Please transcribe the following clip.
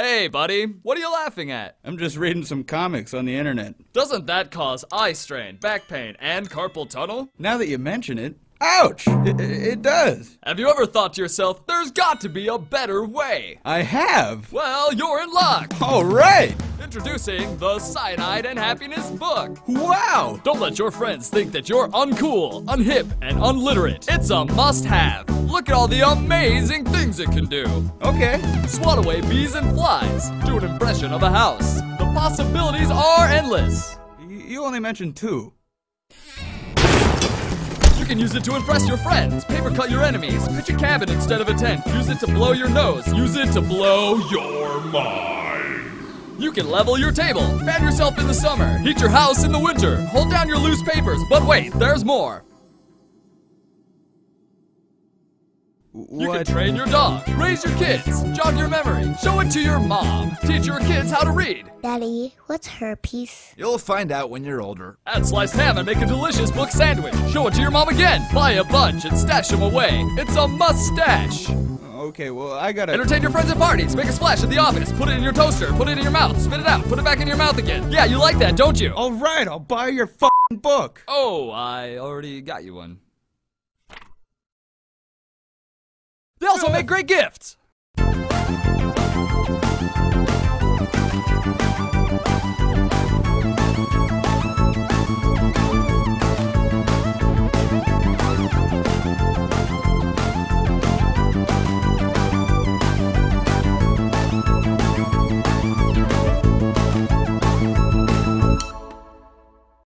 Hey, buddy, what are you laughing at? I'm just reading some comics on the internet. Doesn't that cause eye strain, back pain, and carpal tunnel? Now that you mention it, ouch! It, it does. Have you ever thought to yourself, there's got to be a better way? I have. Well, you're in luck! All right. Introducing the Cyanide and Happiness book. Wow. Don't let your friends think that you're uncool, unhip, and unliterate. It's a must have. Look at all the amazing things it can do. Okay. Swat away bees and flies. Do an impression of a house. The possibilities are endless. You only mentioned two. You can use it to impress your friends, paper cut your enemies, pitch a cabin instead of a tent, use it to blow your nose, use it to blow your mind. You can level your table, fan yourself in the summer, heat your house in the winter, hold down your loose papers, but wait, there's more. You can train your dog, raise your kids, jog your memory, show it to your mom, teach your kids how to read. Daddy, what's herpes? You'll find out when you're older. Add sliced ham and make a delicious book sandwich. Show it to your mom again. Buy a bunch and stash them away. It's a mustache. Okay, well, I gotta. Entertain your friends at parties. Make a splash at the office. Put it in your toaster. Put it in your mouth. Spit it out. Put it back in your mouth again. Yeah, you like that, don't you? All right, I'll buy your fucking book. Oh, I already got you one. They also make great gifts.